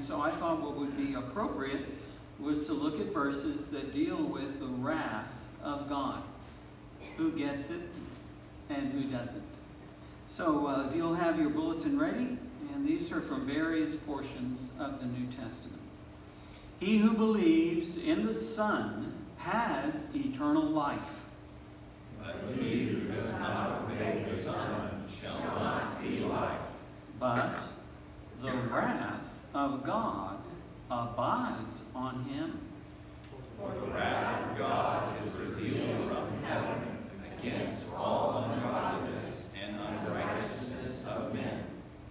And so I thought what would be appropriate was to look at verses that deal with the wrath of God. Who gets it and who doesn't. So uh, if you'll have your bulletin ready, and these are from various portions of the New Testament. He who believes in the Son has eternal life. But he who does not obey the Son shall not see life. But the wrath of God abides on him. For the wrath of God is revealed from heaven against all ungodliness and unrighteousness of men,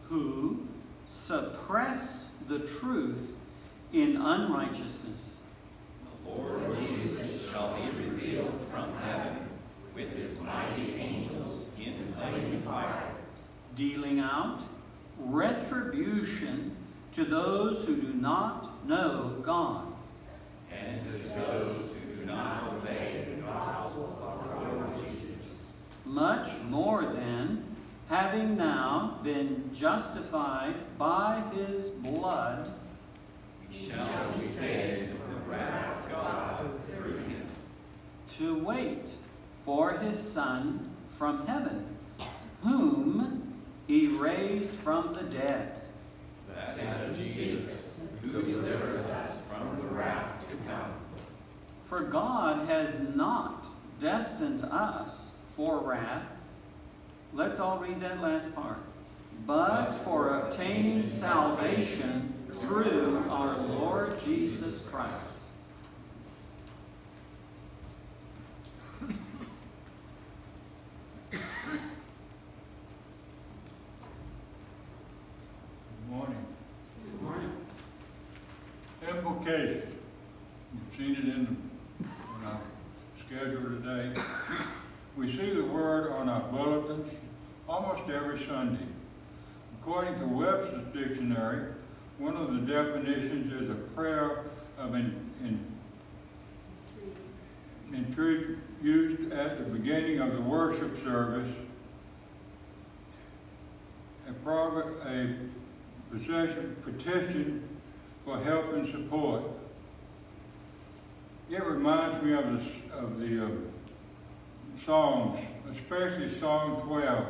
who suppress the truth in unrighteousness. The Lord Jesus shall be revealed from heaven with his mighty angels in flaming fire, dealing out retribution to those who do not know God. and to those who do not obey the gospel of our Lord Jesus. Much more then, having now been justified by his blood, we shall be saved from the wrath of God through him. to wait for his Son from heaven, whom he raised from the dead. Jesus, who delivers us from the wrath to come. For God has not destined us for wrath. Let's all read that last part. But for obtaining salvation through our Lord Jesus Christ. Good morning. Good morning. Invocation. You've seen it in, the, in our schedule today. We see the word on our bulletins almost every Sunday. According to Webster's dictionary, one of the definitions is a prayer of in, in, entreat used at the beginning of the worship service, a, prov- a petition for help and support. It reminds me of the, of the uh, Psalms, especially Psalm 12,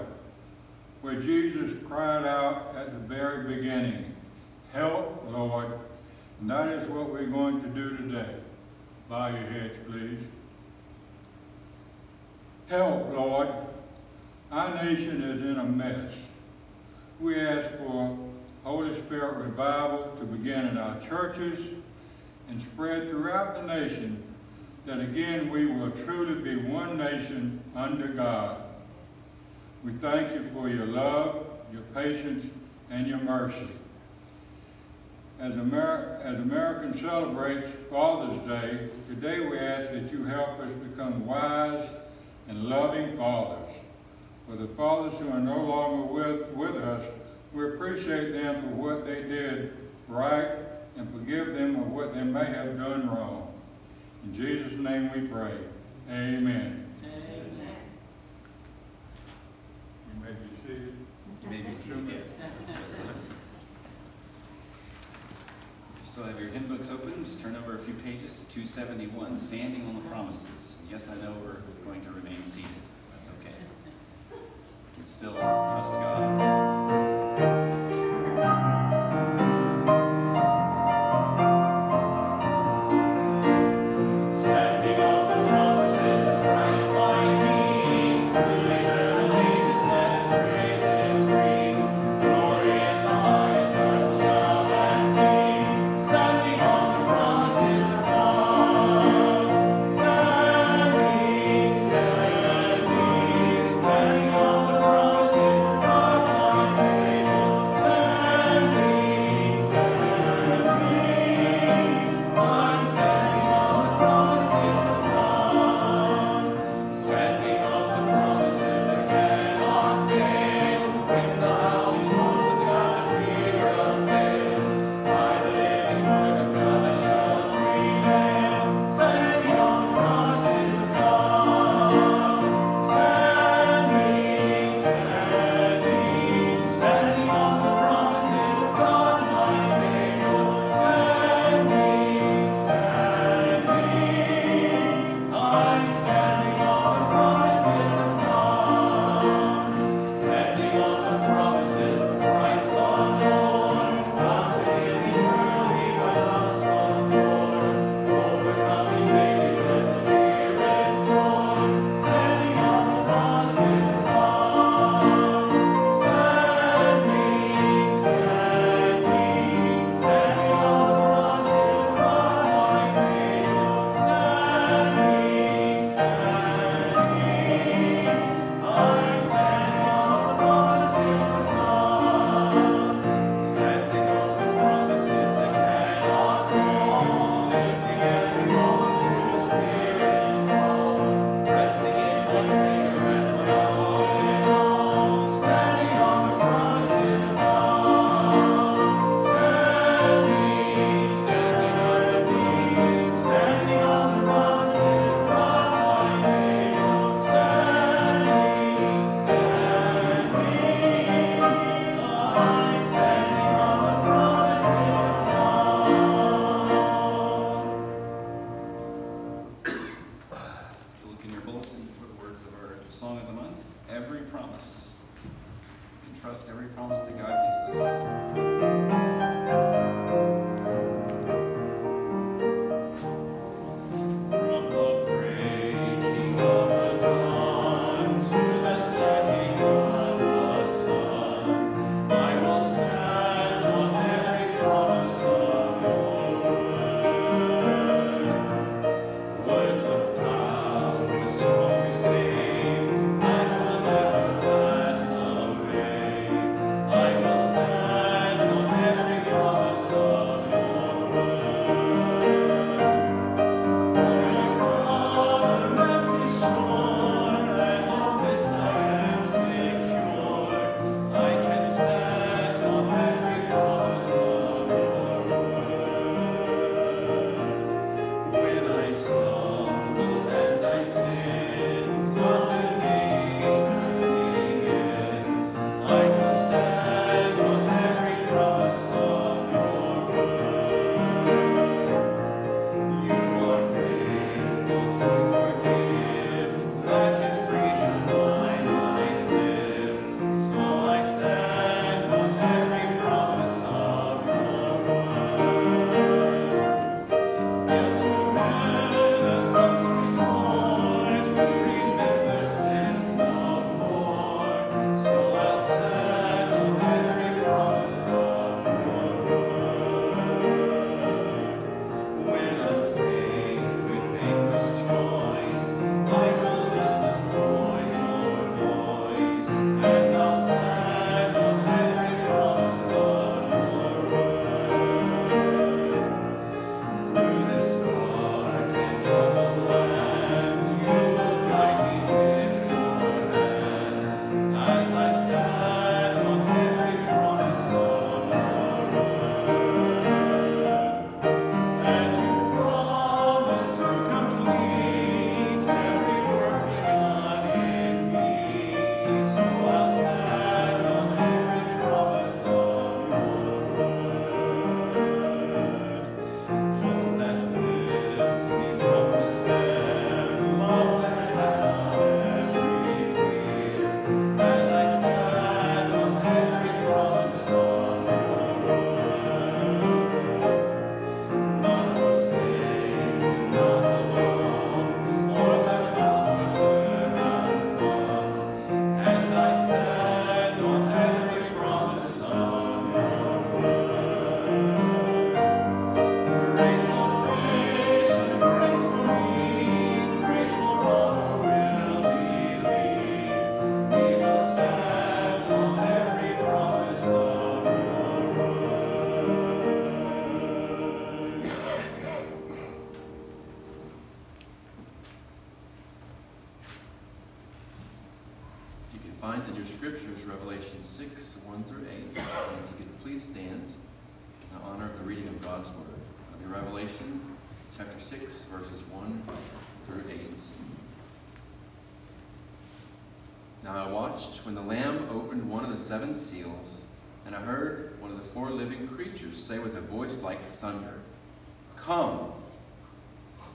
where Jesus cried out at the very beginning, Help, Lord. And that is what we're going to do today. Bow your heads, please. help, Lord. Our nation is in a mess. We ask for Holy Spirit revival to begin in our churches and spread throughout the nation that again we will truly be one nation under God. We thank you for your love, your patience, and your mercy. As, Amer as American celebrates Father's Day, today we ask that you help us become wise and loving fathers. For the fathers who are no longer with, with us, we appreciate them for what they did right and forgive them of what they may have done wrong. In Jesus' name we pray. Amen. Amen. You may be seated. You may be seated, yes. Yes, please. You still have your hymn books open, just turn over a few pages to 271, Standing on the Promises. Yes, I know we're going to remain seated. That's okay. We can still trust God. 6, verses 1 through 8. Now I watched when the Lamb opened one of the seven seals, and I heard one of the four living creatures say with a voice like thunder, Come!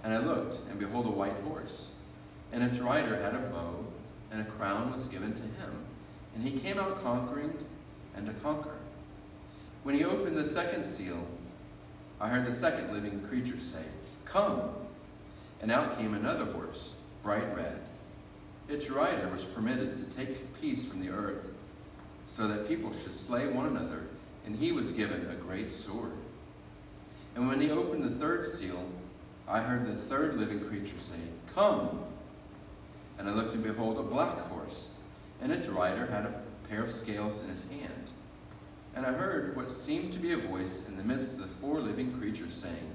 And I looked, and behold, a white horse, and its rider had a bow, and a crown was given to him. And he came out conquering and to conquer. When he opened the second seal, I heard the second living creature say, Come! And out came another horse, bright red. Its rider was permitted to take peace from the earth, so that people should slay one another, and he was given a great sword. And when he opened the third seal, I heard the third living creature say, Come! And I looked, and behold, a black horse, and its rider had a pair of scales in his hand. And I heard what seemed to be a voice in the midst of the four living creatures saying,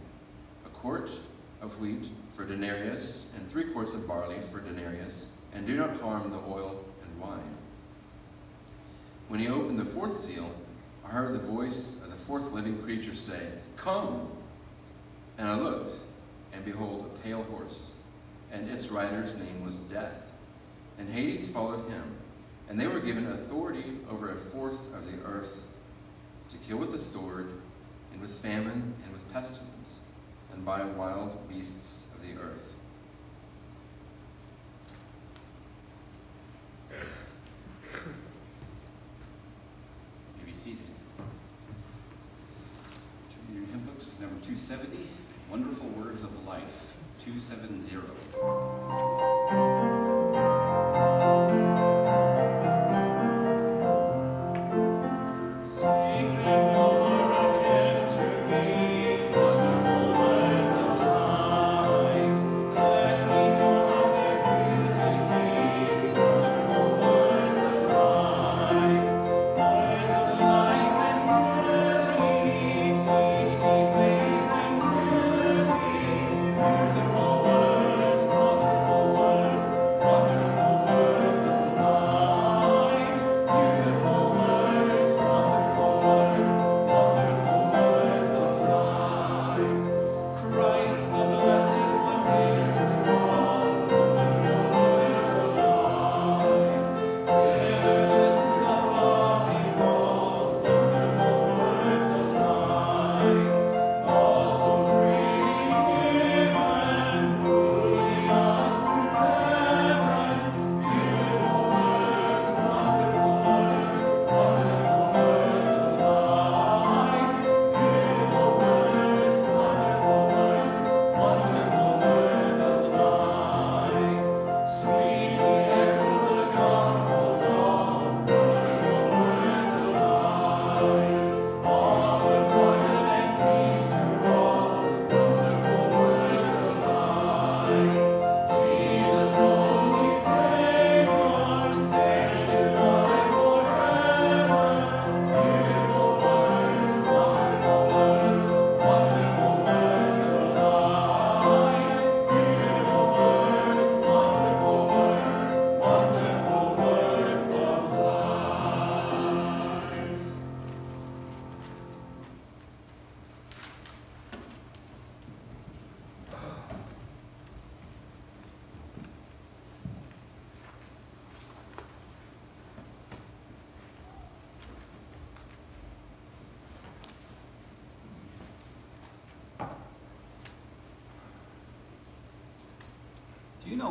quart of wheat for denarius, and three quarts of barley for denarius, and do not harm the oil and wine. When he opened the fourth seal, I heard the voice of the fourth living creature say, Come! And I looked, and behold, a pale horse, and its rider's name was Death. And Hades followed him, and they were given authority over a fourth of the earth to kill with the sword, and with famine, and with pestilence, and by wild beasts of the earth. You be seated. Turn your hymn books to number 270, Wonderful Words of Life, 270.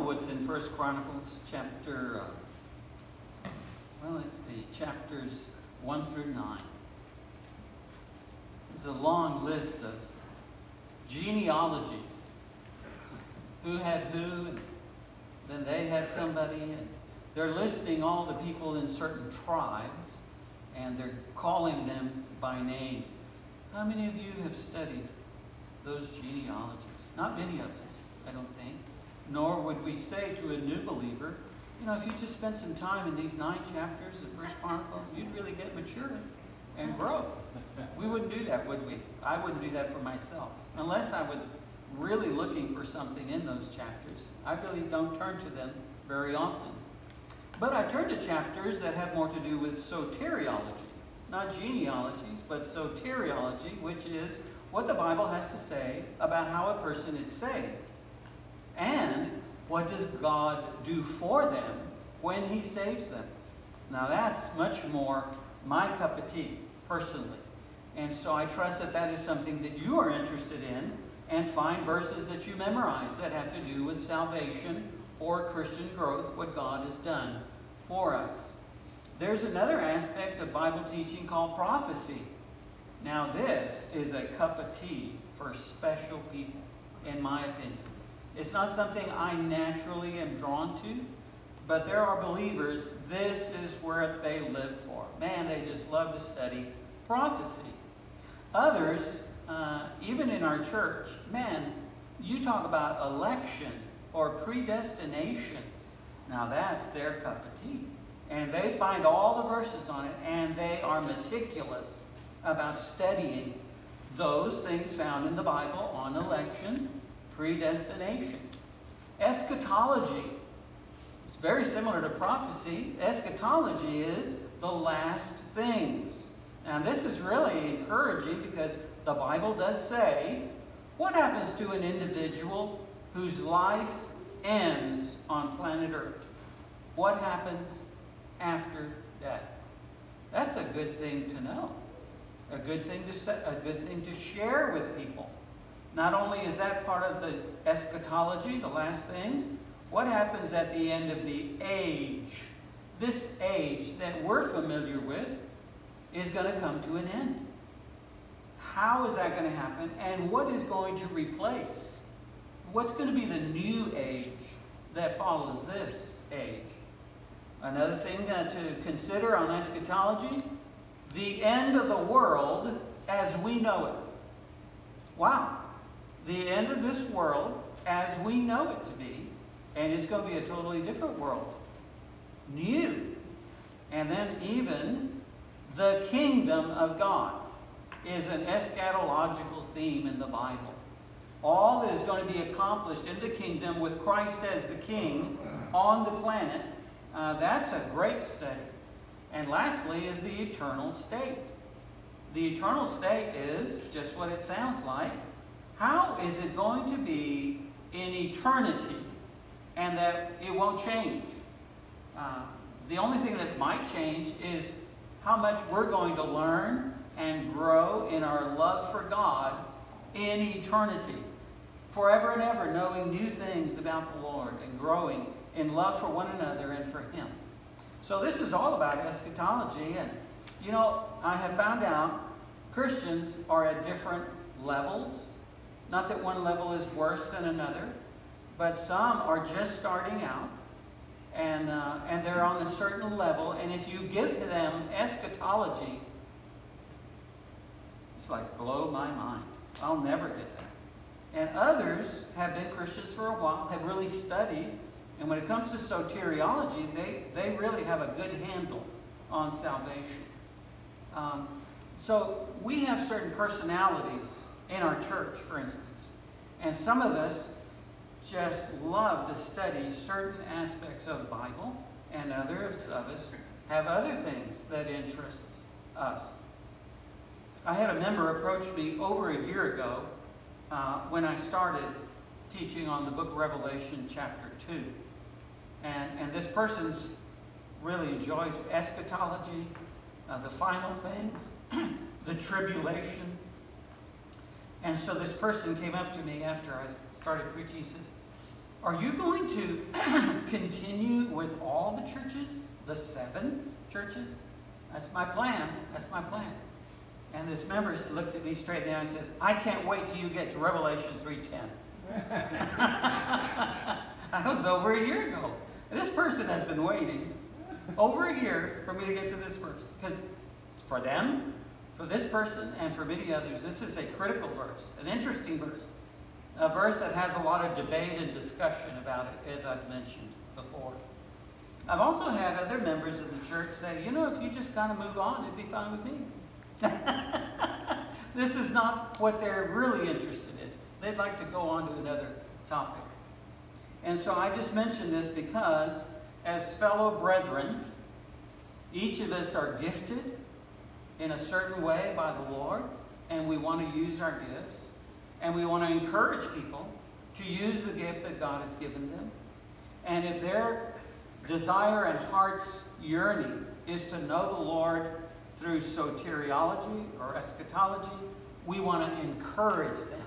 What's in First Chronicles chapter, uh, well, let's see, chapters 1 through 9? It's a long list of genealogies. Who had who, and then they had somebody, and they're listing all the people in certain tribes, and they're calling them by name. How many of you have studied those genealogies? Not many of us, I don't think. Nor would we say to a new believer, you know, if you just spent some time in these nine chapters of First Chronicles, you'd really get mature and grow. We wouldn't do that, would we? I wouldn't do that for myself. Unless I was really looking for something in those chapters. I really don't turn to them very often. But I turn to chapters that have more to do with soteriology, not genealogies, but soteriology, which is what the Bible has to say about how a person is saved. And what does God do for them when he saves them? Now that's much more my cup of tea, personally. And so I trust that that is something that you are interested in and find verses that you memorize that have to do with salvation or Christian growth, what God has done for us. There's another aspect of Bible teaching called prophecy. Now this is a cup of tea for special people, in my opinion. It's not something I naturally am drawn to, but there are believers, this is where they live for. Man, they just love to study prophecy. Others, uh, even in our church, man, you talk about election or predestination. Now that's their cup of tea. And they find all the verses on it, and they are meticulous about studying those things found in the Bible on election, predestination. Eschatology is very similar to prophecy. Eschatology is the last things. Now, this is really encouraging because the Bible does say what happens to an individual whose life ends on planet Earth? What happens after death? That's a good thing to know. A good thing to a good thing to share with people. Not only is that part of the eschatology, the last things, what happens at the end of the age? This age that we're familiar with is going to come to an end. How is that going to happen? And what is going to replace? What's going to be the new age that follows this age? Another thing to consider on eschatology the end of the world as we know it. Wow. The end of this world as we know it to be, and it's going to be a totally different world. New. And then even the kingdom of God is an eschatological theme in the Bible. All that is going to be accomplished in the kingdom with Christ as the king on the planet, uh, that's a great study. And lastly is the eternal state. The eternal state is just what it sounds like. How is it going to be in eternity and that it won't change? Uh, the only thing that might change is how much we're going to learn and grow in our love for God in eternity. Forever and ever knowing new things about the Lord and growing in love for one another and for Him. So this is all about eschatology. And, you know, I have found out Christians are at different levels. Not that one level is worse than another, but some are just starting out. And, uh, and they're on a certain level. And if you give them eschatology, it's like blow my mind. I'll never get that. And others have been Christians for a while, have really studied, and when it comes to soteriology, they, they really have a good handle on salvation. Um, so we have certain personalities in our church, for instance, and some of us just love to study certain aspects of the Bible, and others of us have other things that interests us. I had a member approach me over a year ago uh, when I started teaching on the book Revelation chapter 2. And, and this person really enjoys eschatology, uh, the final things, the tribulation. And so this person came up to me after I started preaching. He says, Are you going to continue with all the churches, the seven churches? That's my plan. That's my plan. And this member looked at me straight in the eye and says, I can't wait till you get to Revelation 3.10. that was over a year ago. This person has been waiting over a year for me to get to this verse. Because for them, for this person, and for many others, this is a critical verse, an interesting verse. A verse that has a lot of debate and discussion about it, as I've mentioned before. I've also had other members of the church say, you know, if you just kind of move on, it'd be fine with me. this is not what they're really interested in. They'd like to go on to another topic. And so I just mention this because as fellow brethren, each of us are gifted in a certain way by the Lord, and we want to use our gifts, and we want to encourage people to use the gift that God has given them. And if their desire and heart's yearning is to know the Lord through soteriology or eschatology, we want to encourage them.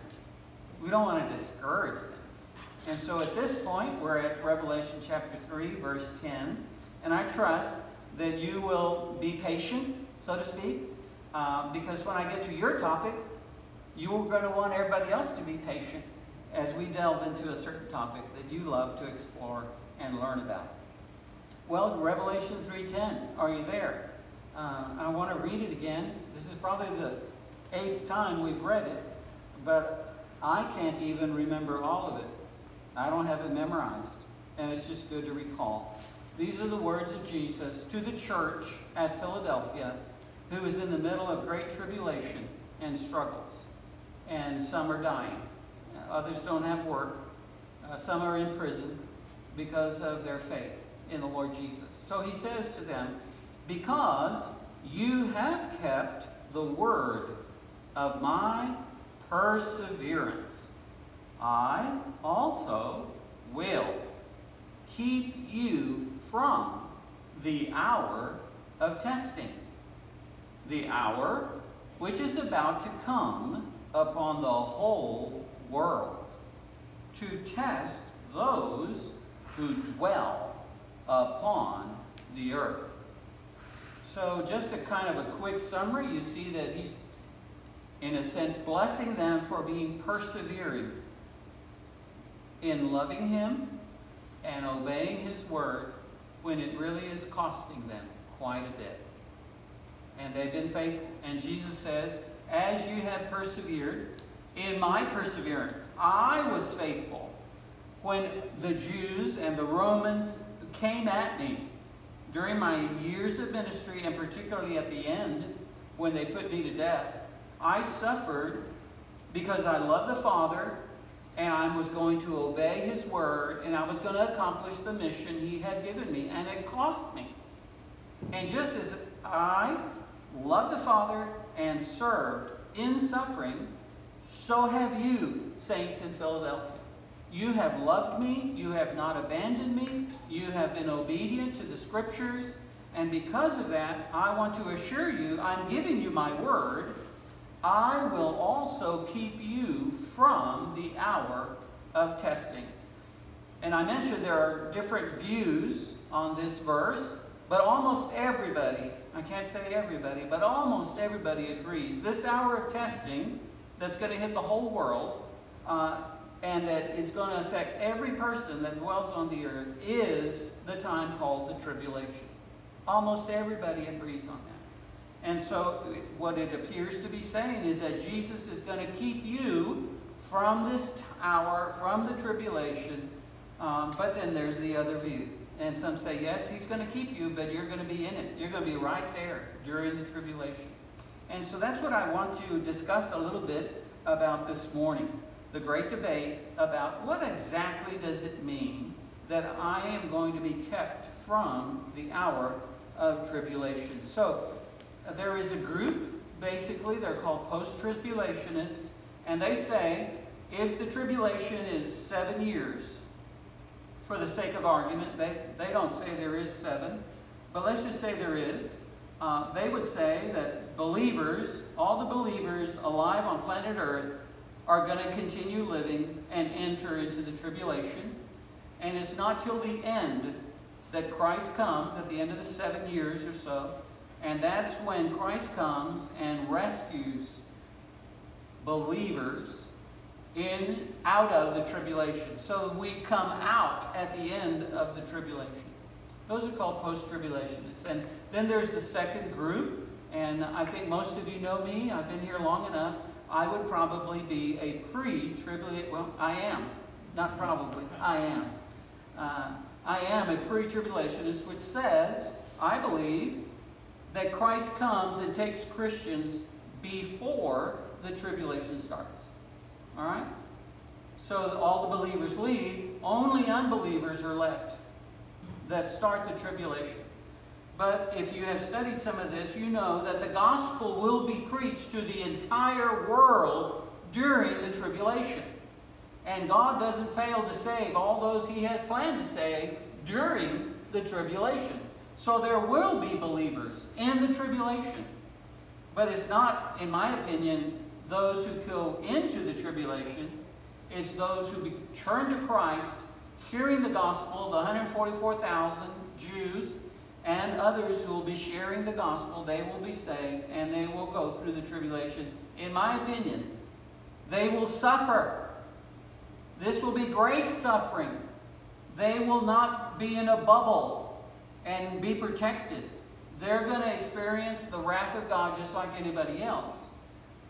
We don't want to discourage them. And so at this point, we're at Revelation chapter 3, verse 10. And I trust that you will be patient, so to speak, uh, because when I get to your topic, you're going to want everybody else to be patient as we delve into a certain topic that you love to explore and learn about. Well, Revelation 3.10, are you there? Uh, I want to read it again. This is probably the eighth time we've read it, but I can't even remember all of it. I don't have it memorized, and it's just good to recall. These are the words of Jesus to the church at Philadelphia, who is in the middle of great tribulation and struggles. And some are dying. Others don't have work. Uh, some are in prison because of their faith in the Lord Jesus. So he says to them, Because you have kept the word of my perseverance, I also will keep you from the hour of testing, the hour which is about to come upon the whole world to test those who dwell upon the earth. So just a kind of a quick summary, you see that he's, in a sense, blessing them for being persevering in loving him and obeying his word when it really is costing them quite a bit. And they've been faithful. And Jesus says, as you have persevered in my perseverance, I was faithful when the Jews and the Romans came at me during my years of ministry, and particularly at the end when they put me to death. I suffered because I love the Father and I was going to obey His word and I was going to accomplish the mission He had given me, and it cost me. And just as I loved the Father and served in suffering, so have you, saints in Philadelphia. You have loved me, you have not abandoned me, you have been obedient to the scriptures, and because of that, I want to assure you, I'm giving you my word, I will also keep you from the hour of testing. And I mentioned there are different views on this verse, but almost everybody, I can't say everybody, but almost everybody agrees. This hour of testing that's going to hit the whole world uh, and that is going to affect every person that dwells on the earth is the time called the tribulation. Almost everybody agrees on that. And so what it appears to be saying is that Jesus is going to keep you from this hour, from the tribulation, um, but then there's the other view. And some say, yes, he's going to keep you, but you're going to be in it. You're going to be right there during the tribulation. And so that's what I want to discuss a little bit about this morning the great debate about what exactly does it mean that I am going to be kept from the hour of tribulation. So uh, there is a group, basically, they're called post-tribulationists, and they say if the tribulation is seven years, for the sake of argument, they, they don't say there is seven, but let's just say there is. Uh, they would say that believers, all the believers alive on planet Earth, are going to continue living and enter into the tribulation. And it's not till the end that Christ comes, at the end of the seven years or so, and that's when Christ comes and rescues believers in out of the tribulation. So we come out at the end of the tribulation. Those are called post-tribulationists. And then there's the second group, and I think most of you know me. I've been here long enough. I would probably be a pre-tribulation, well, I am, not probably, I am. Uh, I am a pre-tribulationist, which says, I believe, that Christ comes and takes Christians before the tribulation starts. All right? So all the believers leave, only unbelievers are left. that start the tribulation. But if you have studied some of this, you know that the gospel will be preached to the entire world during the tribulation. And God doesn't fail to save all those He has planned to save during the tribulation. So there will be believers in the tribulation. But it's not, in my opinion, those who go into the tribulation. It's those who turn to Christ, hearing the gospel, the 144,000 Jews, and others who will be sharing the gospel. They will be saved, and they will go through the tribulation. In my opinion, they will suffer. This will be great suffering. They will not be in a bubble and be protected. They're going to experience the wrath of God just like anybody else.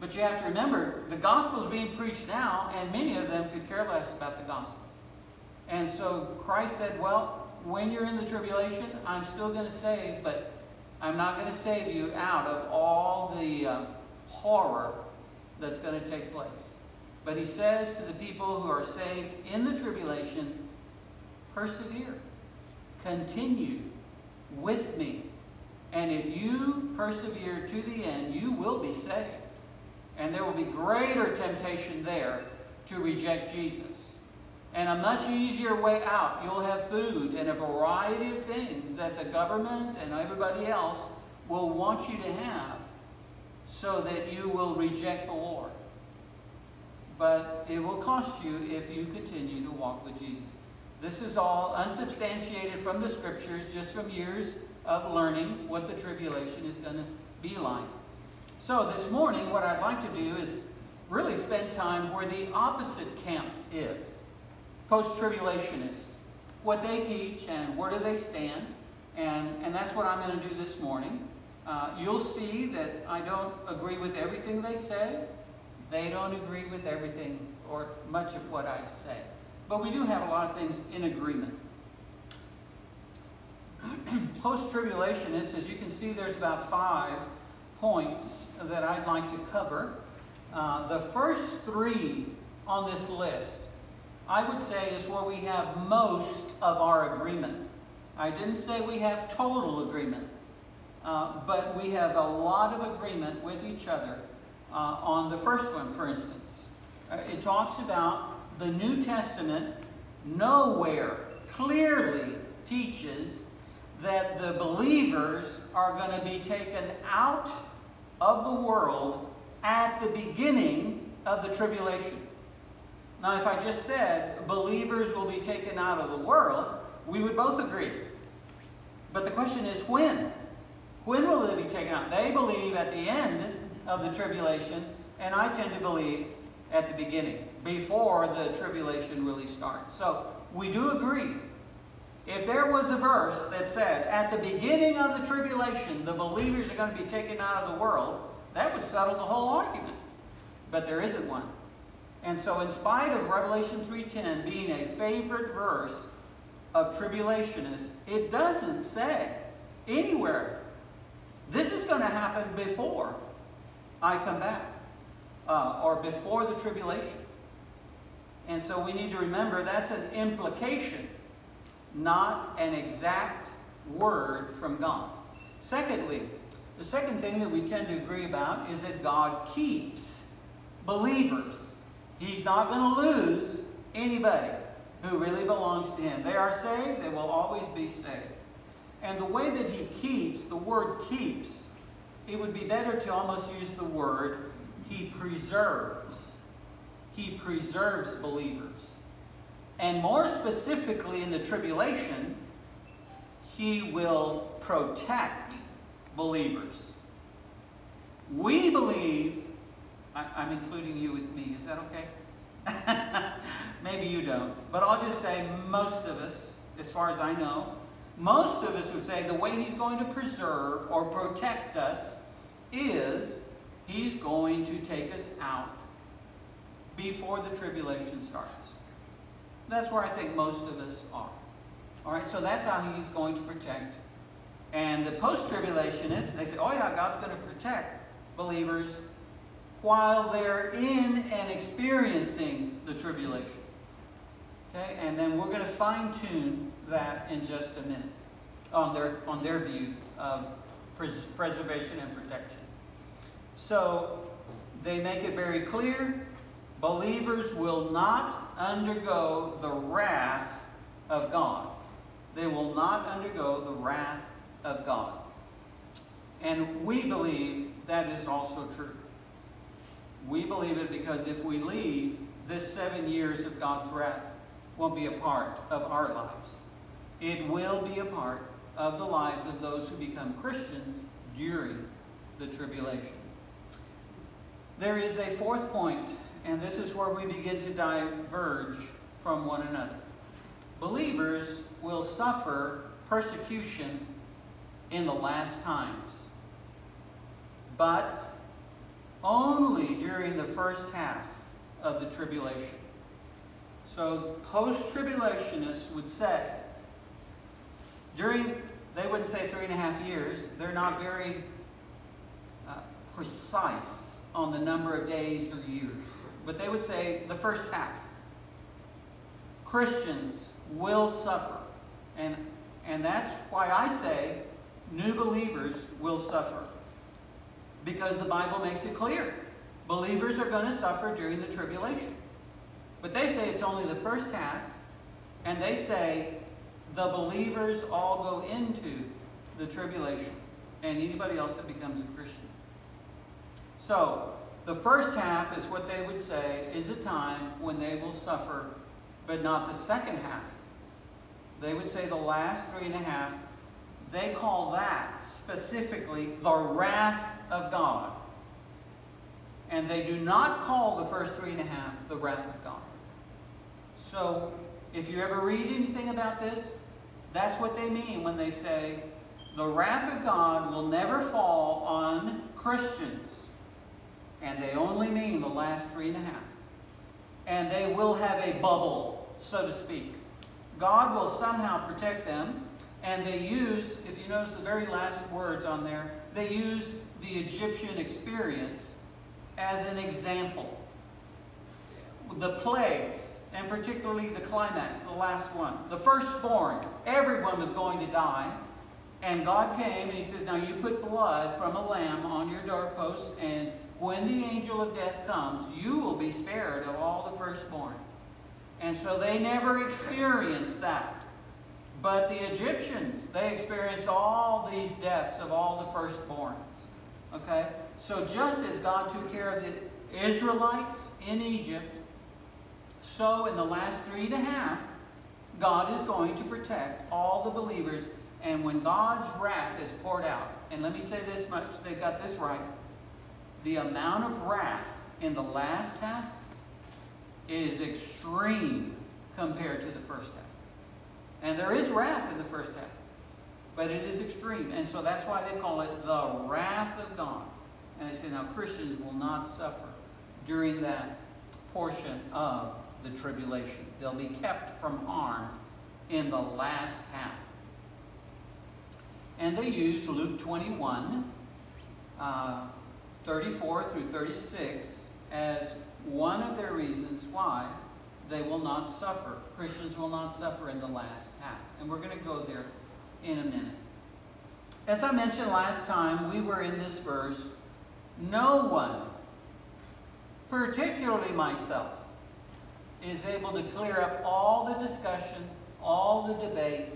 But you have to remember, the gospel is being preached now, and many of them could care less about the gospel. And so Christ said, well, when you're in the tribulation, I'm still going to save, but I'm not going to save you out of all the uh, horror that's going to take place. But he says to the people who are saved in the tribulation, persevere, continue with me. And if you persevere to the end, you will be saved. And there will be greater temptation there to reject Jesus. And a much easier way out. You'll have food and a variety of things that the government and everybody else will want you to have so that you will reject the Lord. But it will cost you if you continue to walk with Jesus. This is all unsubstantiated from the scriptures, just from years of learning what the tribulation is going to be like. So this morning, what I'd like to do is really spend time where the opposite camp is post-tribulationists, what they teach and where do they stand. And, and that's what I'm going to do this morning. Uh, you'll see that I don't agree with everything they say. They don't agree with everything or much of what I say. But we do have a lot of things in agreement. Post-tribulationists, as you can see, there's about five points that I'd like to cover. Uh, the first three on this list, I would say, is where we have most of our agreement. I didn't say we have total agreement, uh, but we have a lot of agreement with each other uh, on the first one, for instance. Uh, it talks about the New Testament nowhere clearly teaches that the believers are going to be taken out of the world at the beginning of the tribulation. Now, if I just said believers will be taken out of the world, we would both agree. But the question is when? When will they be taken out? They believe at the end of the tribulation, and I tend to believe at the beginning, before the tribulation really starts. So we do agree. If there was a verse that said, at the beginning of the tribulation, the believers are going to be taken out of the world, that would settle the whole argument. But there isn't one. And so in spite of Revelation 3.10 being a favorite verse of tribulationists, it doesn't say anywhere, this is going to happen before I come back, uh, or before the tribulation. And so we need to remember that's an implication, not an exact word from God. Secondly, the second thing that we tend to agree about is that God keeps believers. He's not going to lose anybody who really belongs to Him. They are saved, they will always be saved. And the way that He keeps, the word keeps, it would be better to almost use the word He preserves. He preserves believers. And more specifically in the tribulation, He will protect believers. We believe, I, am including you with me, is that okay? Maybe you don't. But I'll just say most of us, as far as I know, most of us would say the way he's going to preserve or protect us is he's going to take us out before the tribulation starts. That's where I think most of us are. All right, so that's how he's going to protect. And the post-tribulationists, they say, oh yeah, God's going to protect believers while they're in and experiencing the tribulation. Okay, and then we're going to fine tune that in just a minute on their, on their view of pres- preservation and protection. So they make it very clear believers will not undergo the wrath of God. They will not undergo the wrath of God. And we believe that is also true. We believe it because if we leave, this seven years of God's wrath won't be a part of our lives. It will be a part of the lives of those who become Christians during the tribulation. There is a fourth point, and this is where we begin to diverge from one another. Believers will suffer persecution in the last times, but only during the first half of the tribulation. So post-tribulationists would say, during, they wouldn't say three and a half years, they're not very uh, precise on the number of days or years, but they would say the first half. Christians will suffer. And, and that's why I say new believers will suffer. Because the Bible makes it clear. Believers are going to suffer during the tribulation. But they say it's only the first half, and they say the believers all go into the tribulation, and anybody else that becomes a Christian. So, the first half is what they would say is a time when they will suffer, but not the second half. They would say the last three and a half, they call that specifically the wrath of God. And they do not call the first three and a half the wrath of God. So, if you ever read anything about this, that's what they mean when they say the wrath of God will never fall on Christians. And they only mean the last three and a half. And they will have a bubble, so to speak. God will somehow protect them. And they use, if you notice the very last words on there, they use the Egyptian experience as an example. The plagues, and particularly the climax, the last one. The firstborn, everyone was going to die. And God came and He says, Now you put blood from a lamb on your doorposts, and when the angel of death comes, you will be spared of all the firstborn. And so they never experienced that. But the Egyptians, they experienced all these deaths of all the firstborns. Okay? So just as God took care of the Israelites in Egypt, so in the last three and a half, God is going to protect all the believers. And when God's wrath is poured out, and let me say this much, they got this right. The amount of wrath in the last half is extreme compared to the first half. And there is wrath in the first half, but it is extreme. And so that's why they call it the wrath of God. And they say now Christians will not suffer during that portion of the tribulation. They'll be kept from harm in the last half. And they use Luke 21, uh, 34 through 36 as one of their reasons why they will not suffer. Christians will not suffer in the last half. And we're going to go there in a minute. As I mentioned last time, we were in this verse. No one, particularly myself, is able to clear up all the discussion, all the debate,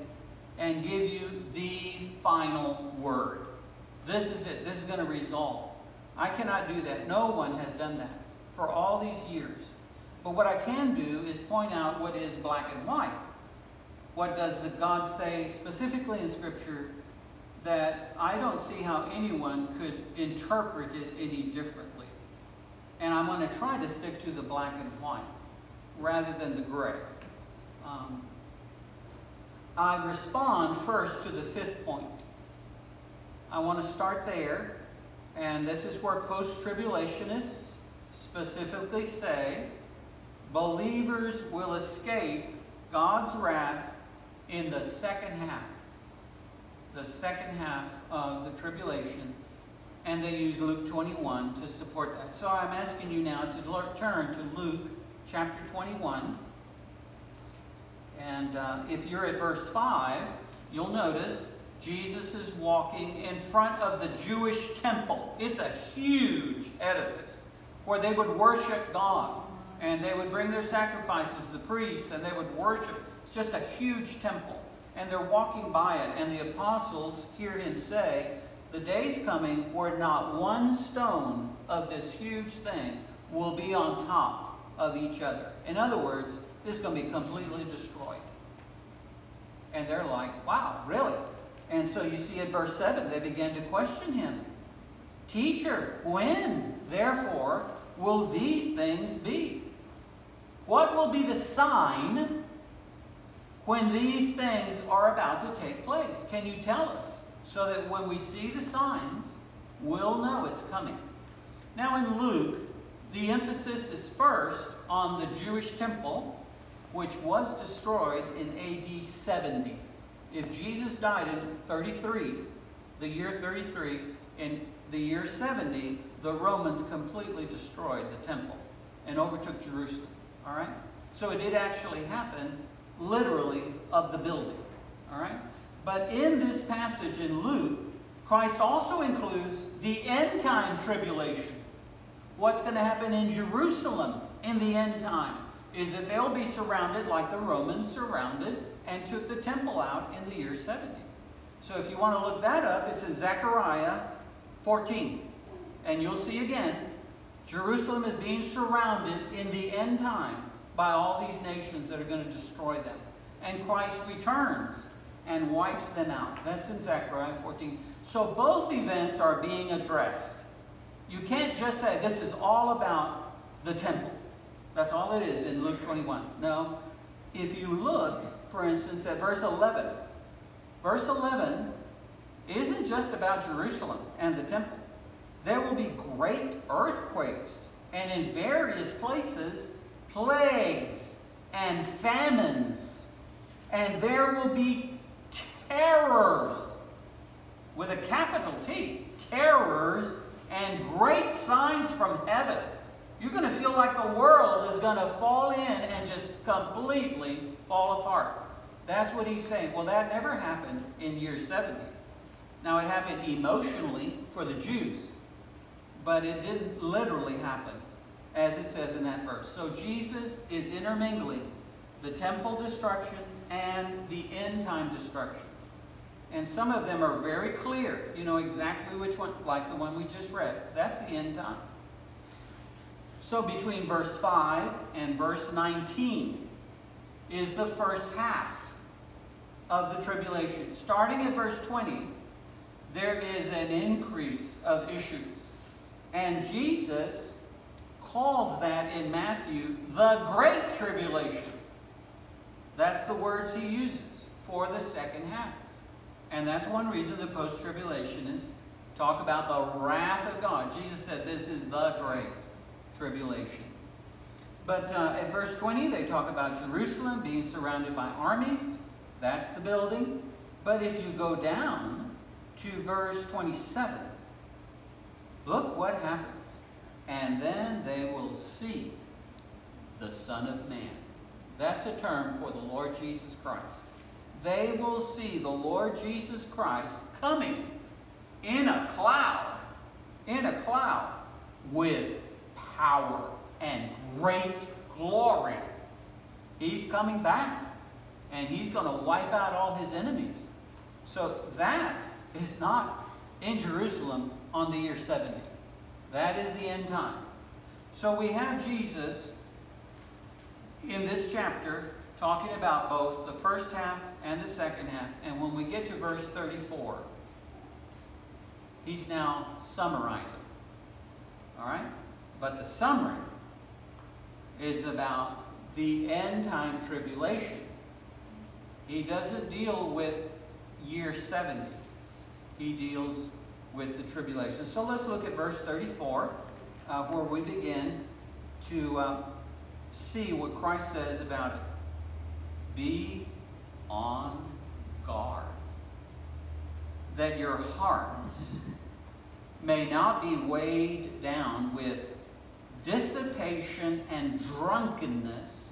and give you the final word. This is it. This is going to resolve. I cannot do that. No one has done that for all these years. But what I can do is point out what is black and white. What does the God say specifically in Scripture that I don't see how anyone could interpret it any differently. And I'm going to try to stick to the black and white rather than the gray. Um, I respond first to the fifth point. I want to start there, and this is where post tribulationists specifically say believers will escape God's wrath in the second half. The second half of the tribulation. And they use Luke 21 to support that. So I'm asking you now to turn to Luke chapter 21. And uh, if you're at verse 5, you'll notice Jesus is walking in front of the Jewish temple. It's a huge edifice where they would worship God. And they would bring their sacrifices, the priests, and they would worship. It's just a huge temple. And they're walking by it. And the apostles hear him say, The day's coming where not one stone of this huge thing will be on top of each other. In other words, is going to be completely destroyed. And they're like, wow, really? And so you see in verse 7, they begin to question him. Teacher, when, therefore, will these things be? What will be the sign when these things are about to take place? Can you tell us? So that when we see the signs, we'll know it's coming. Now in Luke, the emphasis is first on the Jewish temple, which was destroyed in AD 70. If Jesus died in 33, the year 33, in the year 70, the Romans completely destroyed the temple and overtook Jerusalem. All right? So it did actually happen, literally, of the building. All right? But in this passage in Luke, Christ also includes the end time tribulation. What's going to happen in Jerusalem in the end time is that they'll be surrounded like the Romans surrounded and took the temple out in the year 70. So if you want to look that up, it's in Zechariah 14. And you'll see again, Jerusalem is being surrounded in the end time by all these nations that are going to destroy them. And Christ returns and wipes them out. That's in Zechariah 14. So both events are being addressed. You can't just say this is all about the temple. That's all it is in Luke 21. No. If you look, for instance, at verse 11, verse 11 isn't just about Jerusalem and the temple. There will be great earthquakes, and in various places, plagues and famines, and there will be terrors with a capital T, terrors and great signs from heaven. You're going to feel like the world is going to fall in and just completely fall apart. That's what he's saying. Well, that never happened in year 70. Now, it happened emotionally for the Jews, but it didn't literally happen, as it says in that verse. So Jesus is intermingling the temple destruction and the end time destruction. And some of them are very clear. You know exactly which one, like the one we just read. That's the end time. So between verse 5 and verse 19 is the first half of the tribulation. Starting at verse 20, there is an increase of issues. And Jesus calls that in Matthew the Great Tribulation. That's the words he uses for the second half. And that's one reason the post-tribulationists talk about the wrath of God. Jesus said this is the great tribulation. But uh, at verse 20, they talk about Jerusalem being surrounded by armies. That's the building. But if you go down to verse 27, look what happens. And then they will see the Son of Man. That's a term for the Lord Jesus Christ. They will see the Lord Jesus Christ coming in a cloud, in a cloud with power and great glory. He's coming back and he's going to wipe out all his enemies. So that is not in Jerusalem on the year 70. That is the end time. So we have Jesus in this chapter talking about both the first half and the second half. And when we get to verse 34, he's now summarizing. All right? But the summary is about the end time tribulation. He doesn't deal with year 70. He deals with the tribulation. So let's look at verse 34, uh, where we begin to uh, see what Christ says about it. Be on guard, that your hearts may not be weighed down with dissipation and drunkenness,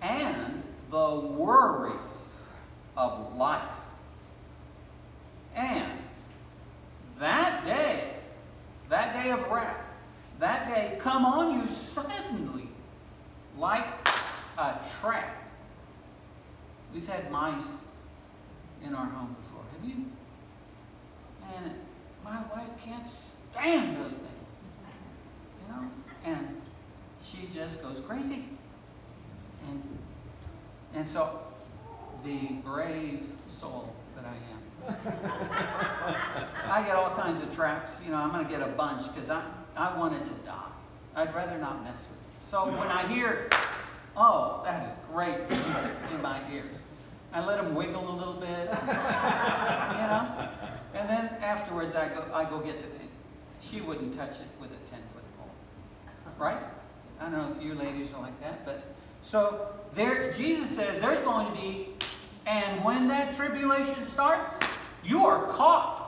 and the worries of life. And that day, that day of wrath, that day come on you suddenly like a trap. We've had mice in our home before, have you? And my wife can't stand those things, you know? And she just goes crazy. And, and so, the brave soul that I am, I get all kinds of traps. You know, I'm going to get a bunch because I, I want it to die. I'd rather not mess with it. So when I hear, oh, that is great in my ears, I let them wiggle a little bit, you know? And then afterwards, I go, I go get the thing. She wouldn't touch it with a 10 foot pole. Right? I don't know if you ladies are like that, but so there, Jesus says there's going to be, and when that tribulation starts, you are caught.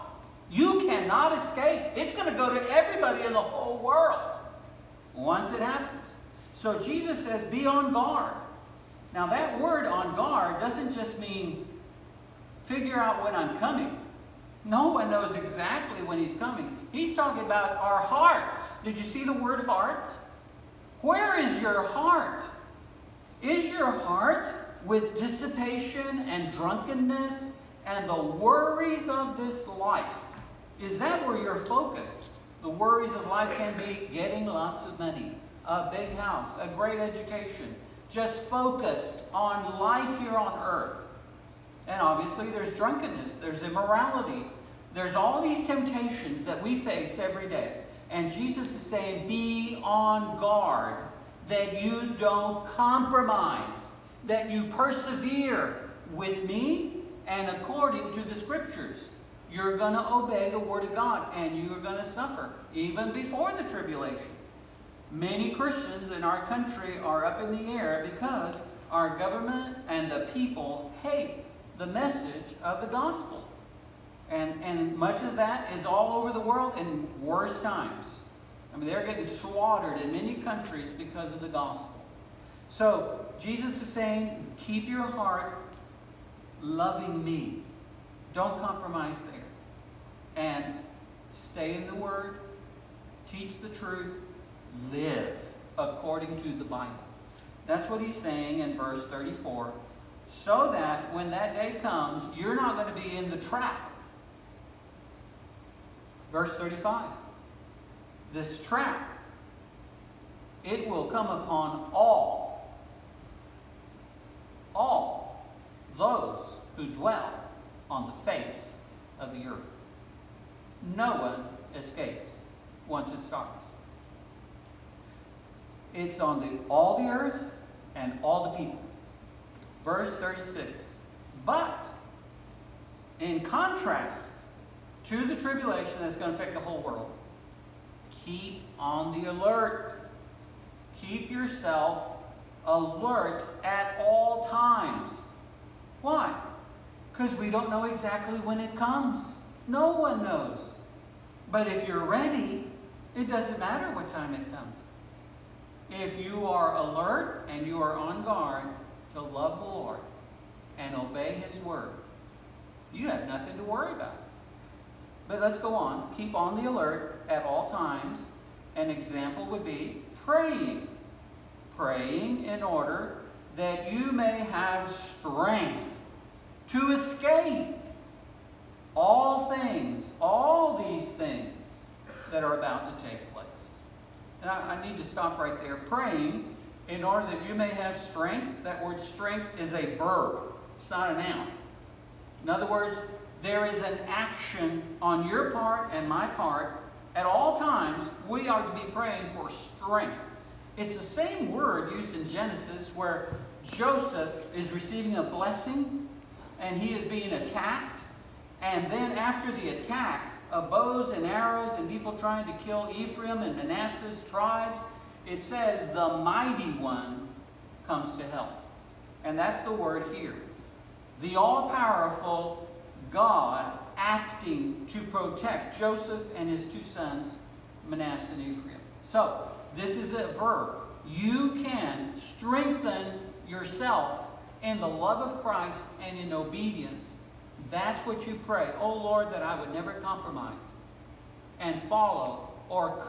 You cannot escape. It's going to go to everybody in the whole world once it happens. So Jesus says, be on guard. Now, that word on guard doesn't just mean figure out when I'm coming. No one knows exactly when he's coming. He's talking about our hearts. Did you see the word heart? Where is your heart? Is your heart with dissipation and drunkenness and the worries of this life? Is that where you're focused? The worries of life can be getting lots of money, a big house, a great education, just focused on life here on earth. And obviously, there's drunkenness, there's immorality, there's all these temptations that we face every day. And Jesus is saying, be on guard that you don't compromise, that you persevere with me and according to the scriptures. You're going to obey the word of God and you're going to suffer even before the tribulation. Many Christians in our country are up in the air because our government and the people hate the message of the gospel. And, and much of that is all over the world in worse times. I mean, they're getting slaughtered in many countries because of the gospel. So, Jesus is saying, keep your heart loving me. Don't compromise there. And stay in the Word, teach the truth, live according to the Bible. That's what he's saying in verse 34. So that when that day comes, you're not going to be in the trap. Verse 35. This trap, it will come upon all, all those who dwell on the face of the earth. No one escapes once it starts. It's on the, all the earth and all the people. Verse 36. But, in contrast to the tribulation that's going to affect the whole world, keep on the alert. Keep yourself alert at all times. Why? Because we don't know exactly when it comes. No one knows. But if you're ready, it doesn't matter what time it comes. If you are alert and you are on guard to love the Lord and obey His word, you have nothing to worry about. But let's go on. Keep on the alert at all times. An example would be praying. Praying in order that you may have strength to escape all things, all these things that are about to take place. And I, I need to stop right there. Praying in order that you may have strength. That word strength is a verb, it's not a noun. In other words, there is an action on your part and my part. At all times, we are to be praying for strength. It's the same word used in Genesis where Joseph is receiving a blessing and he is being attacked. And then after the attack of bows and arrows and people trying to kill Ephraim and Manasseh's tribes, it says the mighty one comes to help. And that's the word here. The all-powerful God acting to protect Joseph and his two sons, Manasseh and Ephraim. So, this is a verb. You can strengthen yourself in the love of Christ and in obedience, that's what you pray. Oh Lord, that I would never compromise and follow or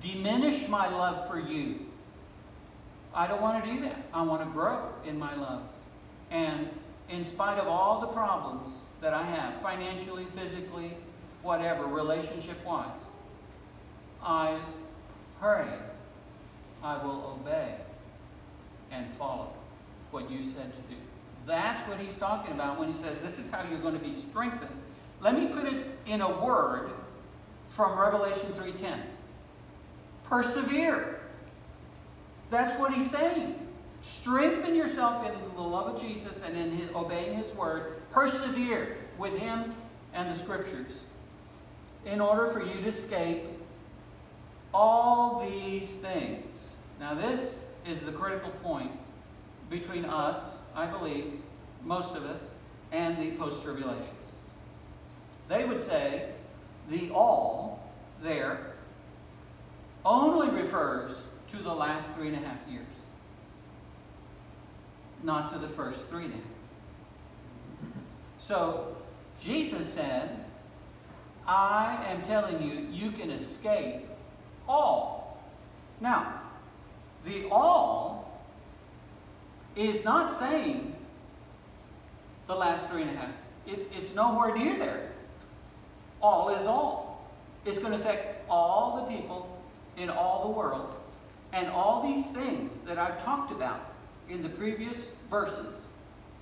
diminish my love for you. I don't want to do that. I want to grow in my love. And in spite of all the problems that I have, financially, physically, whatever, relationship wise, I pray I will obey and follow what you said to do. That's what he's talking about when he says this is how you're going to be strengthened. Let me put it in a word from Revelation 3:10. Persevere. That's what he's saying. Strengthen yourself in the love of Jesus and in his, obeying his word. Persevere with him and the scriptures in order for you to escape all these things. Now, this is the critical point between us, I believe, most of us, and the post tribulationists. They would say the all there only refers to the last three and a half years, not to the first three half. So, Jesus said, I am telling you, you can escape all. Now, the all is not saying the last three and a half. It, it's nowhere near there. All is all. It's going to affect all the people in all the world. And all these things that I've talked about in the previous verses,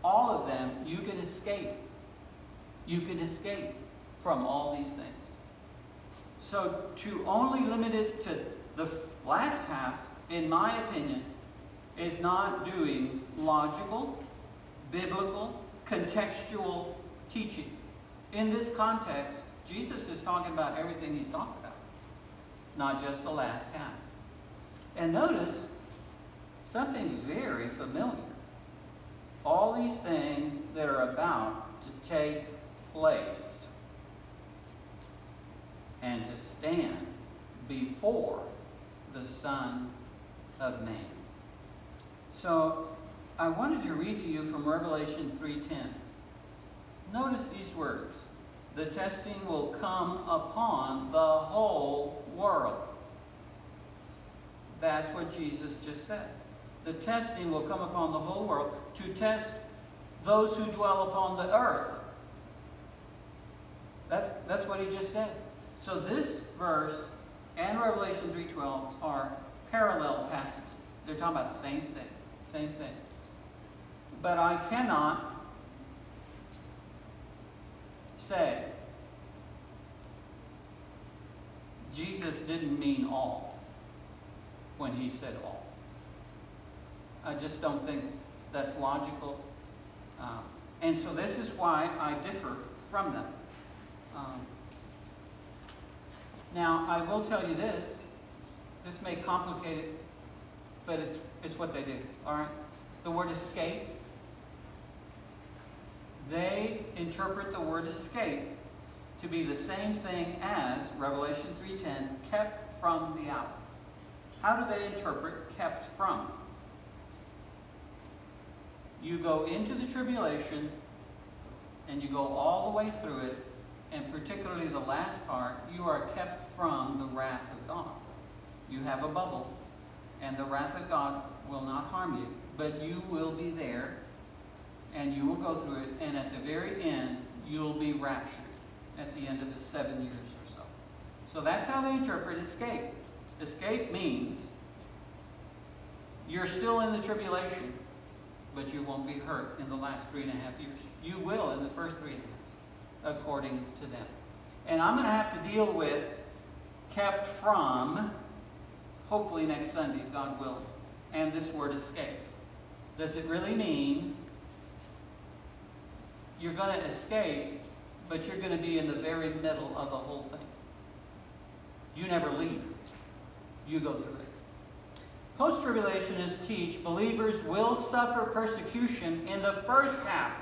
all of them, you can escape. You can escape from all these things. So to only limit it to the last half, in my opinion, is not doing logical, biblical, contextual teaching. In this context, Jesus is talking about everything he's talking about, not just the last half. And notice something very familiar. All these things that are about to take place and to stand before the Son of Man. So I wanted to read to you from Revelation 3:10. Notice these words. The testing will come upon the whole world. That's what Jesus just said. The testing will come upon the whole world to test those who dwell upon the earth. That's, that's what he just said. So this verse and Revelation 3.12 are parallel passages. They're talking about the same thing. Same thing. But I cannot say Jesus didn't mean all when he said all. I just don't think that's logical. Um, and so this is why I differ from them. Um, now, I will tell you this. This may complicate it, but it's, it's what they do. All right? The word escape, they interpret the word escape to be the same thing as Revelation 3.10, kept from the hour. How do they interpret kept from? You go into the tribulation and you go all the way through it, and particularly the last part, you are kept from the wrath of God. You have a bubble, and the wrath of God will not harm you, but you will be there, and you will go through it, and at the very end, you'll be raptured at the end of the seven years or so. So that's how they interpret escape. Escape means you're still in the tribulation, but you won't be hurt in the last three and a half years. You will in the first three and a half, according to them. And I'm going to have to deal with kept from, hopefully next Sunday, God will, and this word escape. Does it really mean you're going to escape, but you're going to be in the very middle of the whole thing? You never leave. You go through it. Post tribulationists teach believers will suffer persecution in the first half.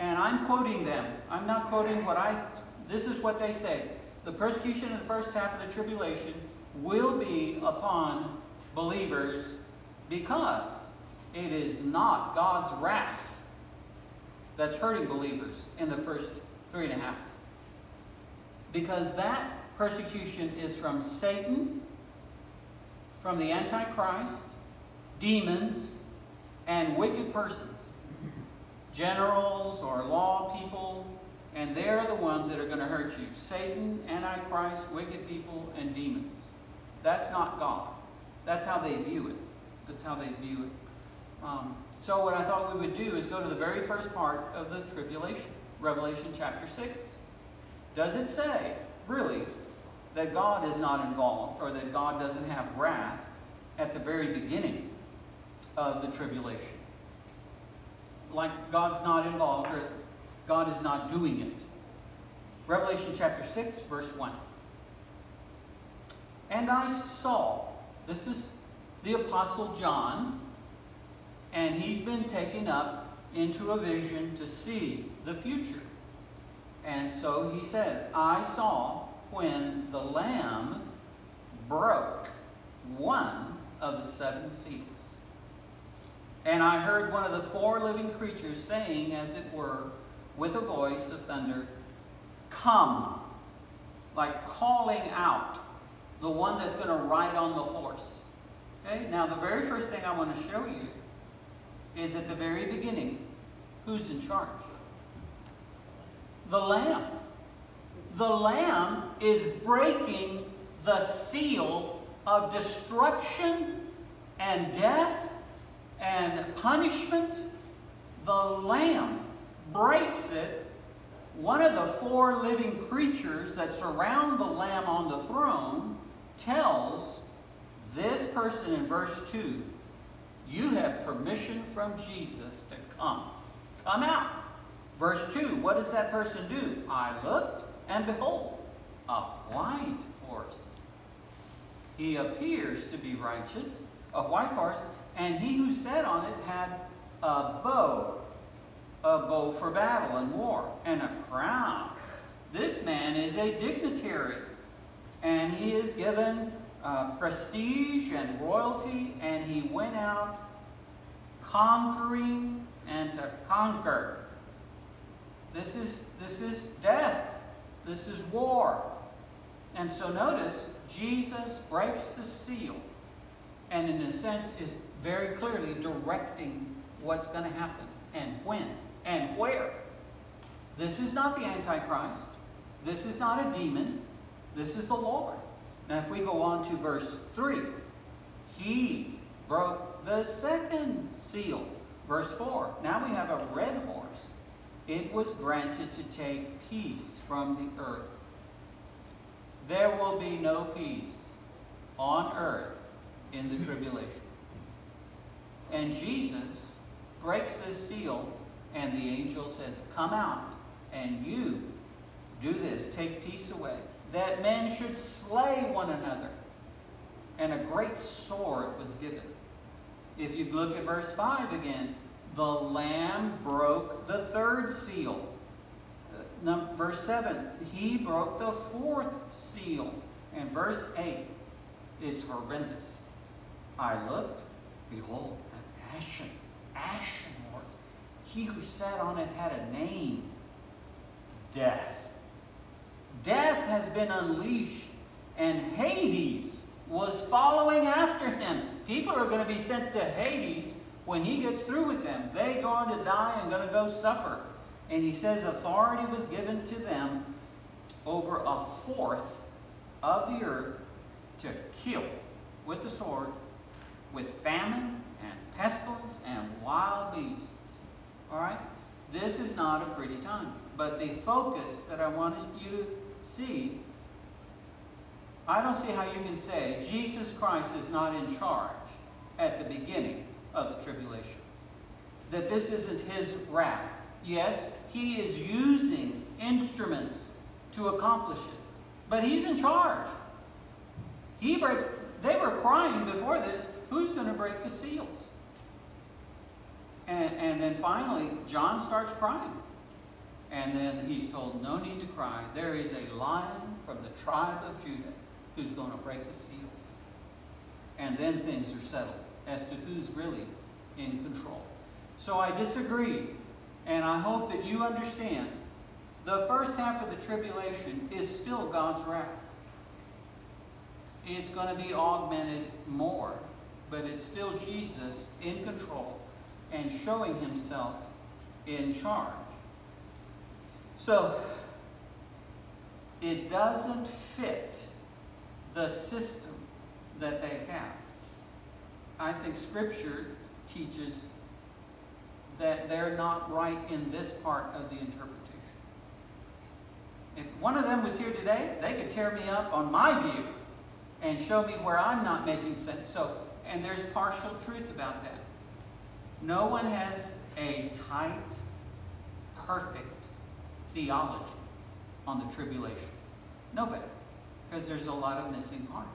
And I'm quoting them. I'm not quoting what I, this is what they say. The persecution in the first half of the tribulation will be upon believers because it is not God's wrath that's hurting believers in the first three and a half. Because that persecution is from Satan, from the Antichrist, demons, and wicked persons. Generals or law people, and they're the ones that are going to hurt you. Satan, Antichrist, wicked people, and demons. That's not God. That's how they view it. That's how they view it. Um, so what I thought we would do is go to the very first part of the tribulation, Revelation chapter 6. Does it say, really, that God is not involved or that God doesn't have wrath at the very beginning of the tribulation? Like God's not involved or God is not doing it. Revelation chapter 6, verse 1. And I saw, this is the Apostle John, and he's been taken up into a vision to see the future. And so he says, I saw when the Lamb broke one of the seven seals. And I heard one of the four living creatures saying, as it were, with a voice of thunder, Come, like calling out the one that's going to ride on the horse. Okay, now the very first thing I want to show you is at the very beginning who's in charge? The Lamb. The Lamb is breaking the seal of destruction and death and punishment. The Lamb breaks it. One of the four living creatures that surround the Lamb on the throne tells this person in verse 2 you have permission from Jesus to come. Come out. Verse 2, what does that person do? I looked, and behold, a white horse. He appears to be righteous, a white horse, and he who sat on it had a bow, a bow for battle and war, and a crown. This man is a dignitary, and he is given uh, prestige and royalty, and he went out conquering and to conquer. This is, this is death. This is war. And so notice, Jesus breaks the seal and in a sense is very clearly directing what's going to happen and when and where. This is not the Antichrist. This is not a demon. This is the Lord. Now if we go on to verse 3, he broke the second seal. Verse 4, now we have a red horse. It was granted to take peace from the earth. There will be no peace on earth in the tribulation. And Jesus breaks this seal, and the angel says, Come out, and you do this, take peace away, that men should slay one another. And a great sword was given. If you look at verse 5 again, the Lamb broke the third seal. Uh, verse 7, he broke the fourth seal. And verse 8 is horrendous. I looked, behold, an ashen, ashen horse. He who sat on it had a name, Death. Death has been unleashed, and Hades was following after him. People are going to be sent to Hades when he gets through with them. They're going to die and going to go suffer. And he says authority was given to them over a fourth of the earth to kill with the sword, with famine and pestilence and wild beasts. All right? This is not a pretty time. But the focus that I wanted you to see I don't see how you can say Jesus Christ is not in charge at the beginning of the tribulation. That this isn't his wrath. Yes, he is using instruments to accomplish it. But he's in charge. He breaks, they were crying before this, who's going to break the seals? And, and then finally, John starts crying. And then he's told, no need to cry. There is a lion from the tribe of Judah who's going to break the seals. And then things are settled as to who's really in control. So I disagree, and I hope that you understand the first half of the tribulation is still God's wrath. It's going to be augmented more, but it's still Jesus in control and showing himself in charge. So, it doesn't fit the system that they have. I think Scripture teaches that they're not right in this part of the interpretation. If one of them was here today, they could tear me up on my view and show me where I'm not making sense. So, and there's partial truth about that. No one has a tight, perfect theology on the tribulation. Nobody. Because there's a lot of missing parts.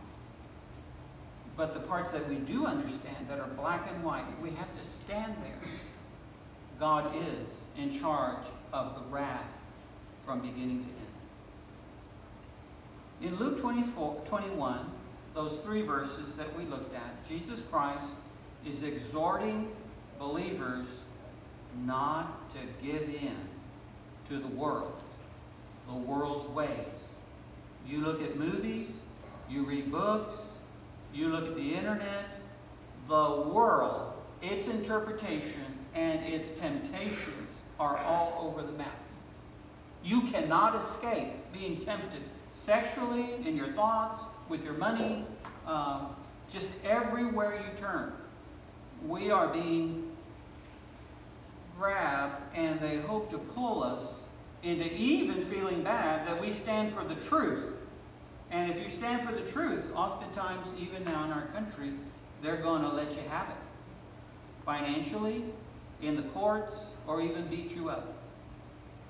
But the parts that we do understand that are black and white, we have to stand there. God is in charge of the wrath from beginning to end. In Luke 24, 21, those three verses that we looked at, Jesus Christ is exhorting believers not to give in to the world, the world's ways. You look at movies, you read books, you look at the internet, the world, its interpretation, and its temptations are all over the map. You cannot escape being tempted sexually, in your thoughts, with your money, um, just everywhere you turn. We are being grabbed, and they hope to pull us into even feeling bad that we stand for the truth. And if you stand for the truth, oftentimes, even now in our country, they're going to let you have it. Financially, in the courts, or even beat you up.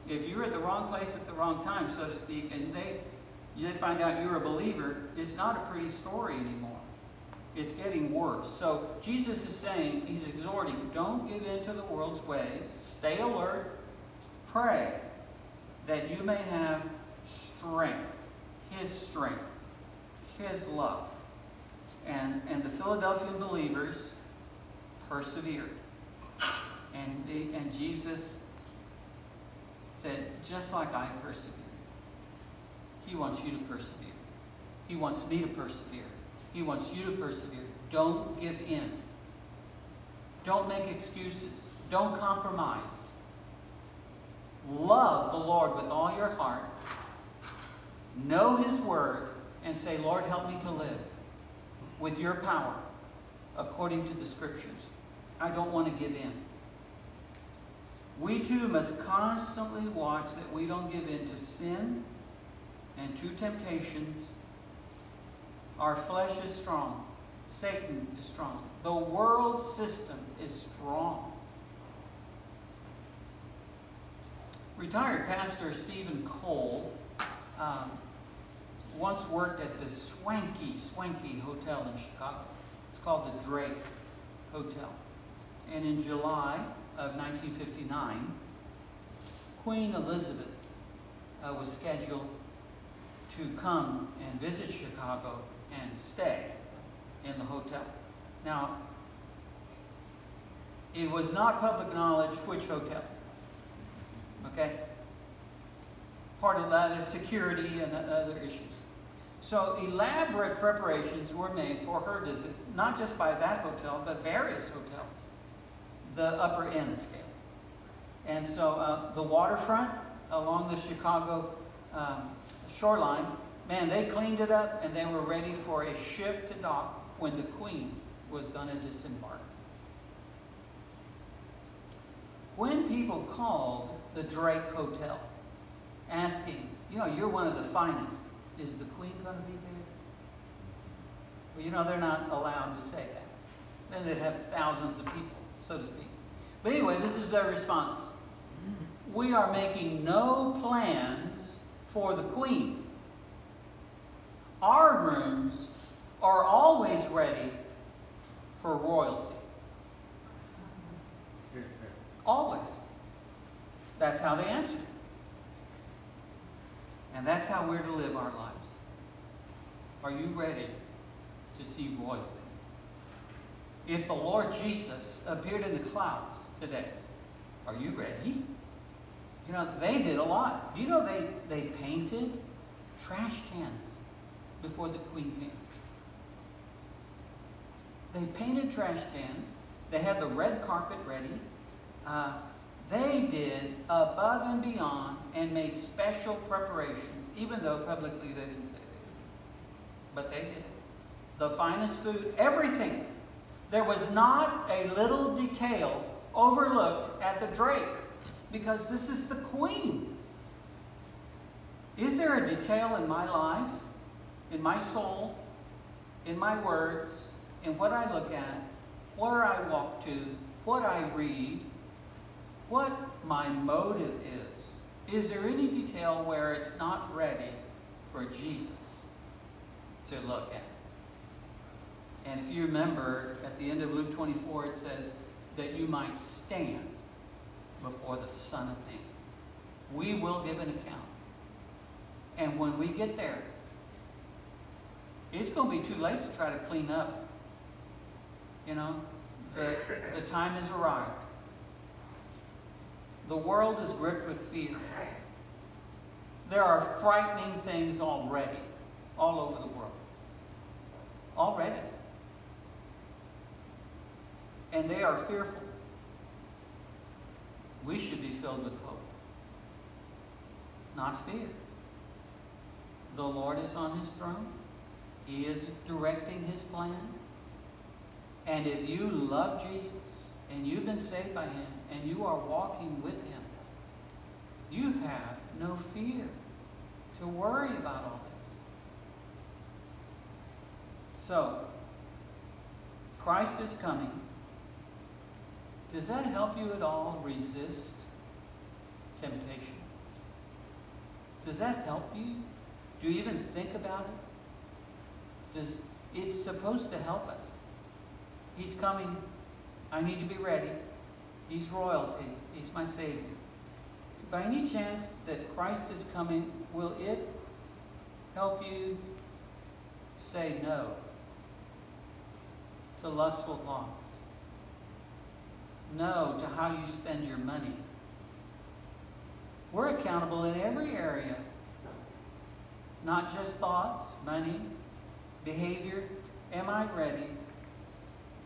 If you're at the wrong place at the wrong time, so to speak, and they, they find out you're a believer, it's not a pretty story anymore. It's getting worse. So Jesus is saying, he's exhorting, don't give in to the world's ways. Stay alert. Pray that you may have strength, his strength, his love. And, and the Philadelphian believers persevered. And, they, and Jesus said, just like I persevered, he wants you to persevere. He wants me to persevere. He wants you to persevere. Don't give in. Don't make excuses. Don't compromise. Love the Lord with all your heart. Know His Word and say, Lord, help me to live with your power according to the Scriptures. I don't want to give in. We too must constantly watch that we don't give in to sin and to temptations. Our flesh is strong. Satan is strong. The world system is strong. Retired pastor Steven Cole um, once worked at this swanky, swanky hotel in Chicago. It's called the Drake Hotel. And in July of 1959, Queen Elizabeth uh, was scheduled to come and visit Chicago and stay in the hotel. Now, it was not public knowledge which hotel. Okay? Part of that is security and other issues. So elaborate preparations were made for her visit, not just by that hotel, but various hotels, the upper end scale. And so uh, the waterfront along the Chicago um, shoreline, man, they cleaned it up and they were ready for a ship to dock when the Queen was going to disembark. When people called the Drake Hotel asking, you know, you're one of the finest, is the Queen going to be there? Well, you know, they're not allowed to say that. Then they'd have thousands of people, so to speak. But anyway, this is their response. We are making no plans for the Queen. Our rooms are always ready for royalty. Always. That's how they answered. And that's how we're to live our lives. Are you ready to see royalty? If the Lord Jesus appeared in the clouds today, are you ready? You know, they did a lot. Do you know they, they painted trash cans before the Queen came? They painted trash cans. They had the red carpet ready. Uh, they did above and beyond and made special preparations, even though publicly they didn't say they did. But they did. The finest food, everything. There was not a little detail overlooked at the Drake because this is the Queen. Is there a detail in my life, in my soul, in my words, in what I look at, where I walk to, what I read, what my motive is? Is there any detail where it's not ready for Jesus to look at? And if you remember, at the end of Luke 24, it says that you might stand before the Son of Man. We will give an account. And when we get there, it's going to be too late to try to clean up. You know, the, the time has arrived. The world is gripped with fear. There are frightening things already, all over the world. Already. And they are fearful. We should be filled with hope, not fear. The Lord is on his throne. He is directing his plan. And if you love Jesus and you've been saved by him and you are walking with him, you have no fear to worry about all this. So, Christ is coming. Does that help you at all resist temptation? Does that help you? Do you even think about it? Does it's supposed to help us. He's coming. I need to be ready. He's royalty. He's my Savior. By any chance that Christ is coming, will it help you say no to lustful thoughts? No to how you spend your money? We're accountable in every area, not just thoughts, money, behavior. Am I ready?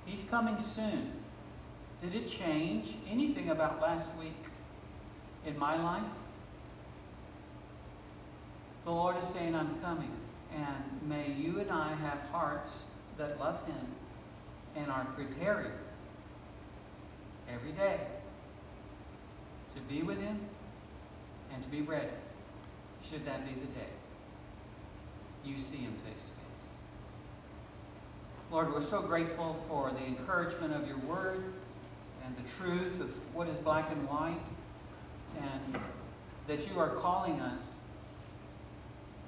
He's coming soon. Did it change anything about last week in my life? The Lord is saying, I'm coming. And may you and I have hearts that love Him and are preparing every day to be with Him and to be ready, should that be the day you see Him face to face. Lord, we're so grateful for the encouragement of your word and the truth of what is black and white, and that you are calling us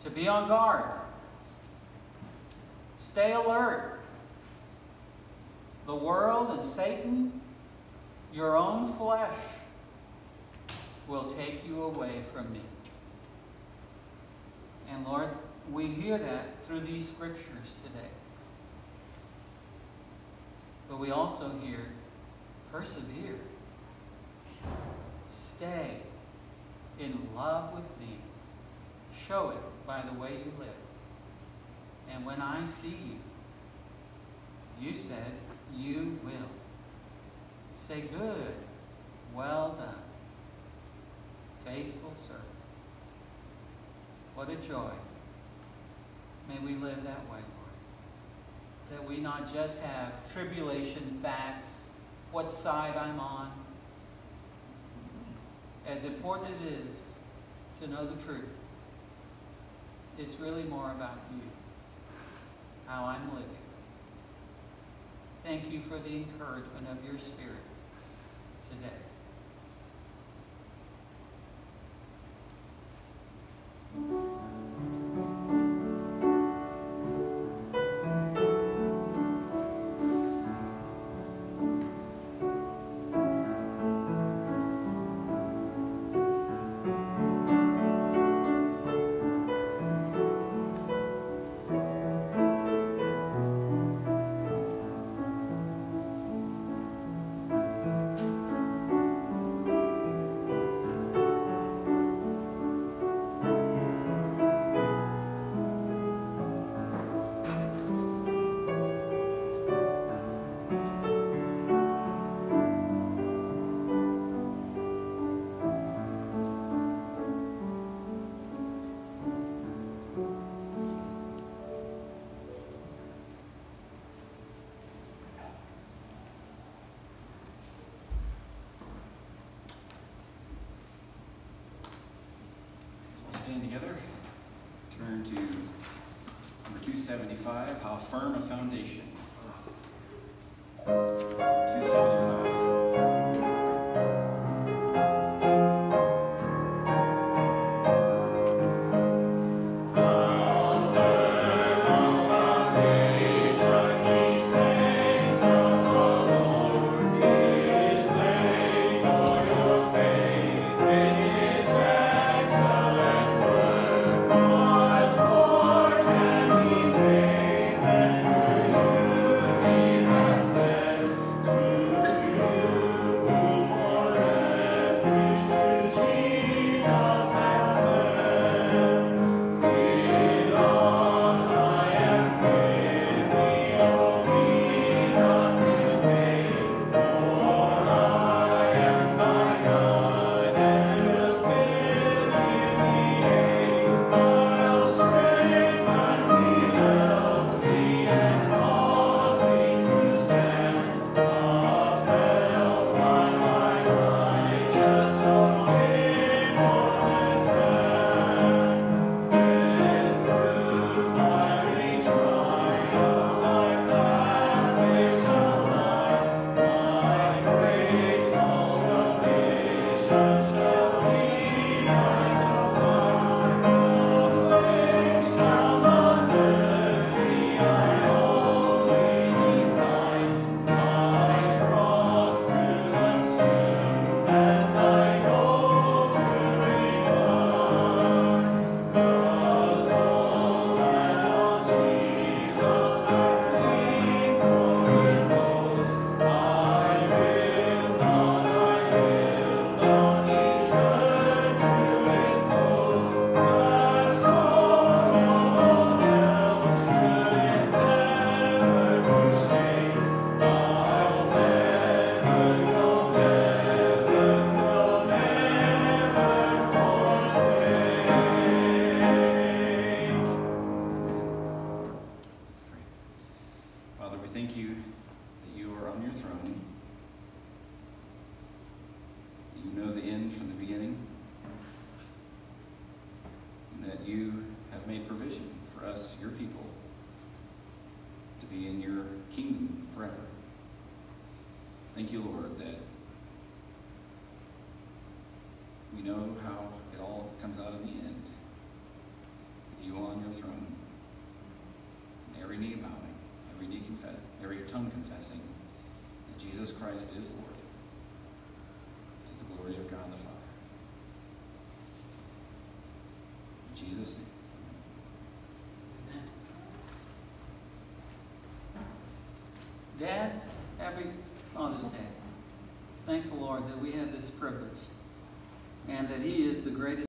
to be on guard. Stay alert. The world and Satan, your own flesh, will take you away from me. And Lord, we hear that through these scriptures today. But we also hear persevere. Stay in love with me. Show it by the way you live. And when I see you, you said you will. Say, good, well done, faithful servant. What a joy. May we live that way, Lord. That we not just have tribulation facts, what side I'm on. As important it is to know the truth, it's really more about you, how I'm living. Thank you for the encouragement of your spirit today. Mm. together. Turn to number 275, How Firm a Foundation. 275. Dads, happy Father's Day. Thank the Lord that we have this privilege and that He is the greatest.